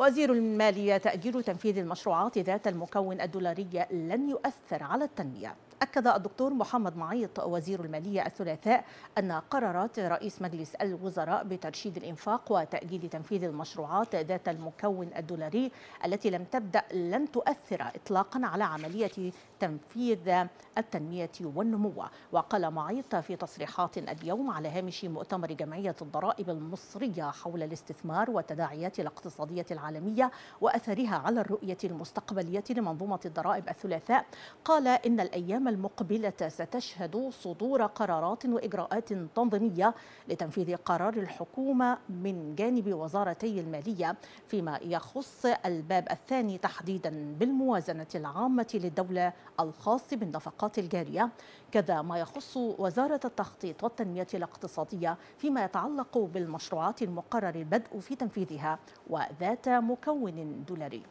وزير المالية تأجيل تنفيذ المشروعات ذات المكون الدولاري لن يؤثر على التنمية. أكد الدكتور محمد معيط وزير المالية الثلاثاء أن قرارات رئيس مجلس الوزراء بترشيد الإنفاق وتأجيل تنفيذ المشروعات ذات المكون الدولاري التي لم تبدأ لن تؤثر إطلاقا على عملية تنفيذ التنمية والنمو. وقال معيط في تصريحات اليوم على هامش مؤتمر جمعية الضرائب المصرية حول الاستثمار والتداعيات الاقتصادية العالمية وأثرها على الرؤية المستقبلية لمنظومة الضرائب الثلاثاء. قال إن الأيام المقبلة ستشهد صدور قرارات وإجراءات تنظيمية لتنفيذ قرار الحكومة من جانب وزارتي المالية فيما يخص الباب الثاني تحديدا بالموازنة العامة للدولة الخاص بالنفقات الجارية. كذا ما يخص وزارة التخطيط والتنمية الاقتصادية فيما يتعلق بالمشروعات المقرر البدء في تنفيذها وذات مكون دولاري.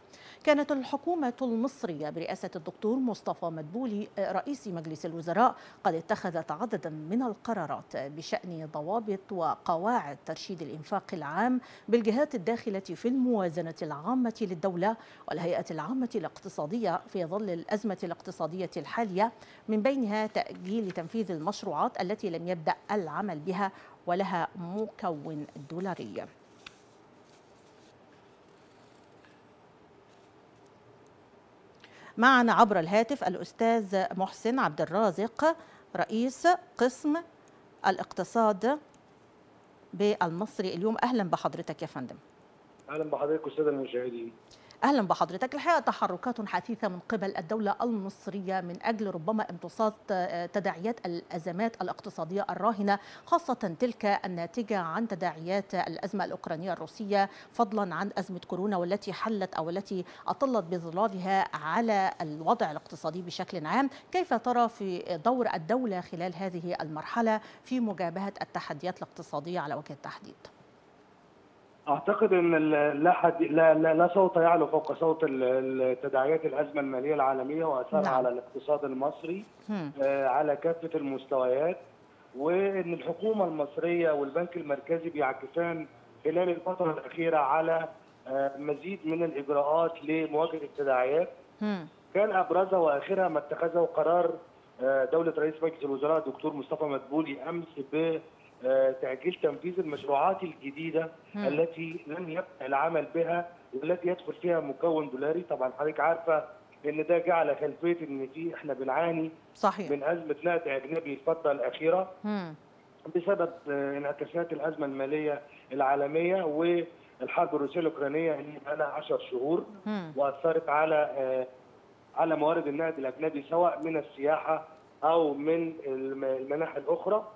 كانت الحكومة المصرية برئاسة الدكتور مصطفى مدبولي رئيس مجلس الوزراء قد اتخذت عددا من القرارات بشأن ضوابط وقواعد ترشيد الإنفاق العام بالجهات الداخلة في الموازنة العامة للدولة والهيئة العامة الاقتصادية في ظل الأزمة الاقتصادية الحالية من بينها تأجيل تنفيذ المشروعات التي لم يبدأ العمل بها ولها مكون دولاري. معنا عبر الهاتف الأستاذ محسن عبد الرازق رئيس قسم الاقتصاد بالمصري اليوم. أهلا بحضرتك يا فندم. أهلا بحضرتك والساده المشاهدين. أهلا بحضرتك. الحقيقة تحركات حثيثة من قبل الدولة المصرية من أجل ربما امتصاص تداعيات الأزمات الاقتصادية الراهنة خاصة تلك الناتجة عن تداعيات الأزمة الأوكرانية الروسية فضلا عن أزمة كورونا والتي حلت أو التي أطلت بظلالها على الوضع الاقتصادي بشكل عام. كيف ترى في دور الدولة خلال هذه المرحلة في مجابهة التحديات الاقتصادية على وجه التحديد؟ أعتقد إن لا حد لا, لا, لا صوت يعلو فوق صوت تداعيات الازمه المالية العالمية وأثرها نعم. على الاقتصاد المصري آه على كافة المستويات وإن الحكومة المصرية والبنك المركزي بيعكسان خلال الفترة الأخيرة على آه مزيد من الإجراءات لمواجهة التداعيات. كان أبرزها وأخرها ما اتخذه قرار آه دولة رئيس مجلس الوزراء الدكتور مصطفى مدبولي أمس ب تأجيل تنفيذ المشروعات الجديدة م. التي لم يبدأ العمل بها والتي يدخل فيها مكون دولاري طبعا حضرتك عارفة إن ده جه على خلفية إن في إحنا بنعاني صحيح. من أزمة نقد أجنبي الفترة الأخيرة م. بسبب انعكاسات الأزمة المالية العالمية والحرب الروسية الأوكرانية اللي بقى لها 10 شهور م. وأثرت على على موارد النقد الأجنبي سواء من السياحة أو من المناحي الأخرى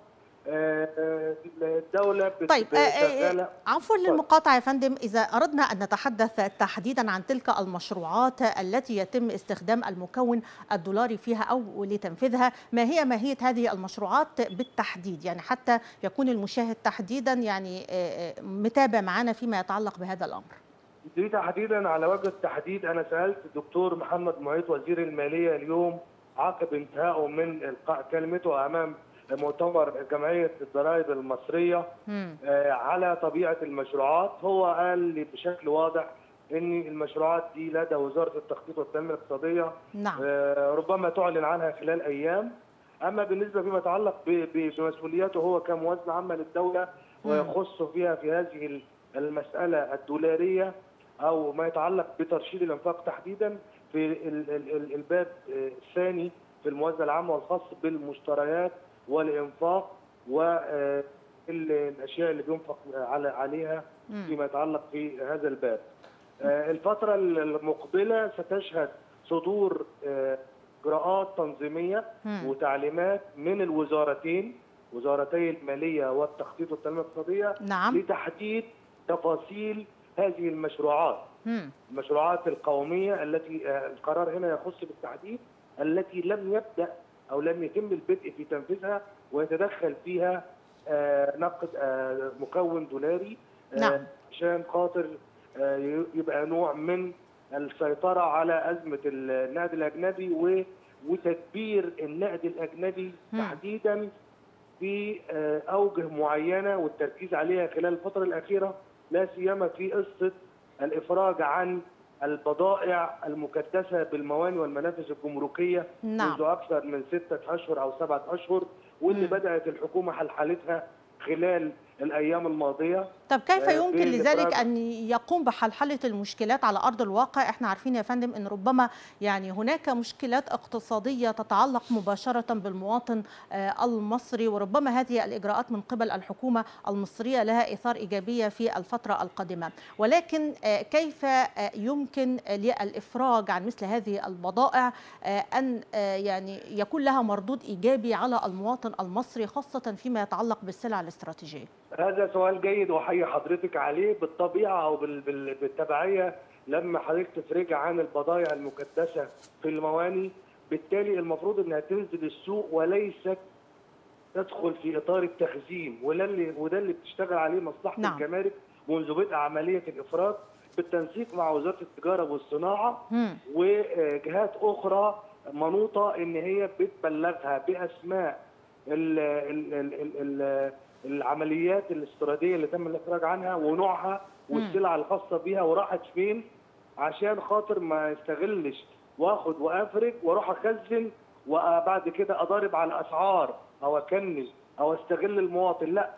الدولة طيب عفوا للمقاطعة يا فندم. إذا أردنا أن نتحدث تحديدا عن تلك المشروعات التي يتم استخدام المكون الدولاري فيها أو لتنفيذها ما هي ماهية هذه المشروعات بالتحديد؟ يعني حتى يكون المشاهد تحديدا يعني متابع معنا فيما يتعلق بهذا الأمر. دي تحديدا على وجه التحديد. أنا سألت الدكتور محمد معيط وزير المالية اليوم عقب انتهائه من إلقاء كلمته أمام مؤتمر جمعية الضرائب المصرية آه على طبيعة المشروعات. هو قال لي بشكل واضح إن المشروعات دي لدى وزارة التخطيط والتنمية الاقتصادية نعم. آه ربما تعلن عنها خلال أيام. أما بالنسبة فيما يتعلق بمسؤولياته هو كموازنة عامة للدولة ويخص فيها في هذه المسألة الدولارية أو ما يتعلق بترشيد الإنفاق تحديدا في الباب الثاني في الموازنة العامة والخاص بالمشتريات والإنفاق والاشياء اللي بينفق على عليها فيما يتعلق في هذا الباب. الفترة المقبلة ستشهد صدور إجراءات تنظيمية وتعليمات من الوزارتين وزارتي المالية والتخطيط والتنمية الاقتصادية نعم. لتحديد تفاصيل هذه المشروعات. مم. المشروعات القومية التي القرار هنا يخص بالتحديد التي لم يبدأ أو لم يتم البدء في تنفيذها ويتدخل فيها آه نقد آه مكون دولاري نعم. عشان خاطر آه يبقى نوع من السيطرة على أزمة النقد الأجنبي وتدبير النقد الأجنبي. تحديدا في أوجه معينة والتركيز عليها خلال الفترة الأخيرة لا سيما في قصة الإفراج عن البضائع المكدسة بالمواني والمنافذ الجمركية نعم. منذ أكثر من ستة أشهر أو سبعة أشهر واللي. بدأت الحكومة حلحلتها خلال الأيام الماضية طب كيف آه، يمكن في لذلك أن يقوم بحلحلة المشكلات على أرض الواقع؟ إحنا عارفين يا فندم إن ربما يعني هناك مشكلات اقتصادية تتعلق مباشرة بالمواطن آه، المصري وربما هذه الإجراءات من قبل الحكومة المصرية لها إثار إيجابية في الفترة القادمة. ولكن آه، كيف يمكن للإفراج عن مثل هذه البضائع أن يعني يكون لها مردود إيجابي على المواطن المصري خاصة فيما يتعلق بالسلع الاستراتيجية؟ هذا سؤال جيد واحيي حضرتك عليه بالطبيعة أو بال- بال- بالتبعية لما حضرتك تفرجي عن البضائع المكدسة في المواني بالتالي المفروض إنها تنزل السوق وليست تدخل في إطار التخزين وده اللي وده اللي بتشتغل عليه مصلحة نعم. الجمارك منذ بدء عملية الافراج بالتنسيق مع وزارة التجارة والصناعة مم. وجهات أخرى منوطة إن هي بتبلغها بأسماء ال ال ال ال العمليات الاستيرادية اللي تم الافراج عنها ونوعها والسلع الخاصة بيها وراحت فين؟ عشان خاطر ما يستغلش واخد وافرج وأروح أخزن وبعد كده أضارب على الاسعار أو اكنز أو أستغل المواطن. لأ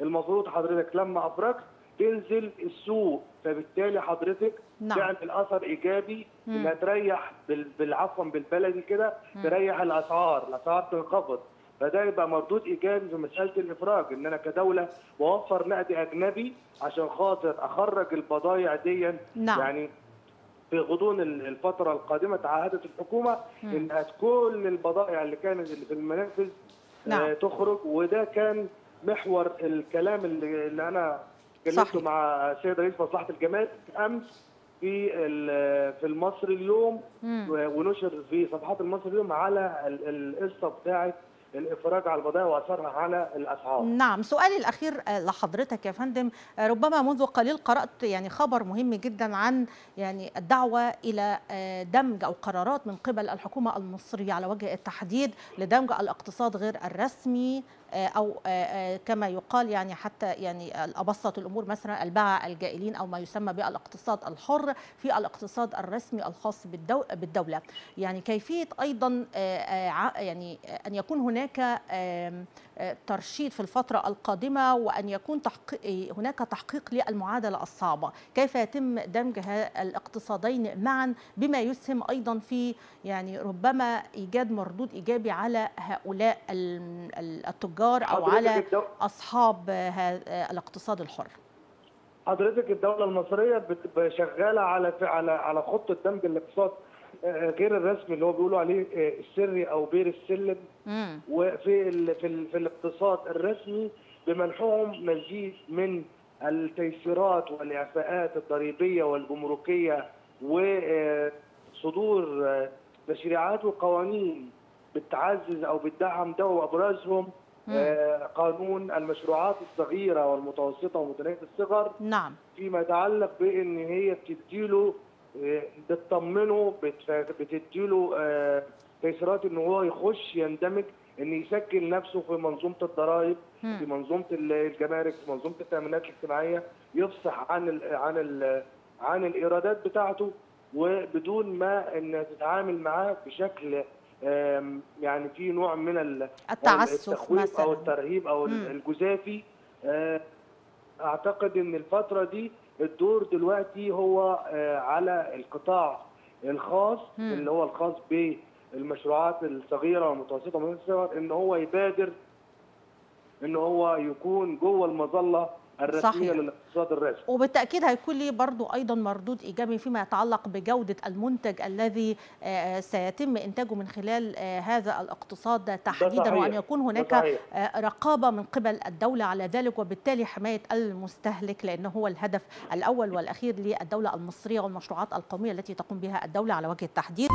المفروض حضرتك لما افرجت تنزل السوق فبالتالي حضرتك نعم. تعمل أثر إيجابي. إنها تريح بال- بالعفوا بالبلدي كده تريح الأسعار الأسعار تنخفض. فده يبقى مردود إيجابي في مسألة الإفراج إن أنا كدولة بوفر نقد أجنبي عشان خاطر أخرج البضائع دي نعم. يعني في غضون ال- الفترة القادمة تعهدت الحكومة. انها كل البضائع اللي كانت اللي في المنافذ نعم. آه، تخرج وده كان محور الكلام اللي, اللي أنا اتكلمته. مع السيد رئيس مصلحة الجمارك أمس في في المصري اليوم مم. ونشر في صفحات المصري اليوم على ال- القصة بتاعه الإفراج على البضائع وأثرها على الأسعار. نعم سؤالي الأخير آه، لحضرتك يا فندم آه، ربما منذ قليل قرأت يعني خبر مهم جدا عن يعني الدعوة إلى آه، دمج أو قرارات من قبل الحكومة المصرية على وجه التحديد لدمج الاقتصاد غير الرسمي آه، أو آه، آه، كما يقال يعني حتى يعني أبسط الأمور مثلا الباعة الجائلين أو ما يسمى بالاقتصاد الحر في الاقتصاد الرسمي الخاص بالدو- بالدولة. يعني آه، ع- يعني أن يكون هناك ترشيد في الفترة القادمة وأن يكون تحقيق هناك تحقيق للمعادلة الصعبة. كيف يتم دمج الاقتصادين معا؟ بما يسهم أيضا في يعني ربما إيجاد مردود إيجابي على هؤلاء ال- ال- التجار حضرتك على الدو- آه، ها- الاقتصاد الحر حضرتك الدولة المصرية شغالة على على على خطه دمج الاقتصاد آه، غير الرسمي اللي هو بيقولوا عليه آه، السري أو بير السلم مم. وفي ال في, ال في الاقتصاد الرسمي بمنحهم مزيد من التيسيرات والإعفاءات الضريبية والجمركية وصدور تشريعات وقوانين بتعزز أو بتدعم ده وابرزهم. آه، قانون المشروعات الصغيرة والمتوسطة ومتناهية الصغر نعم فيما يتعلق بإن هي بتديله آه، بتطمنه بت- بتديله آه، تيسيرات إن هو يخش يندمج إن يسجل نفسه في منظومة الضرائب. في منظومة ال- الجمارك في منظومة التأمينات الاجتماعية يفصح عن ال عن ال عن الإيرادات بتاعته وبدون ما إن تتعامل معاه بشكل يعني في نوع من ال- التعسف التخويف أو مثلا الترهيب أو مم. الجزافي أعتقد إن الفترة دي الدور دلوقتي هو على القطاع الخاص مم. اللي هو الخاص بالمشروعات الصغيرة والمتوسطة إن هو يبادر إن هو يكون جوه المظلة الرسمية. للاقتصاد الرسمي وبالتأكيد هيكون لي برضو أيضا مردود إيجابي فيما يتعلق بجودة المنتج الذي آه، سيتم إنتاجه من خلال آه، هذا الاقتصاد تحديدا. وأن يكون هناك. آه، رقابة من قبل الدولة على ذلك وبالتالي حماية المستهلك لأنه هو الهدف الأول والأخير للدولة المصرية والمشروعات القومية التي تقوم بها الدولة على وجه التحديد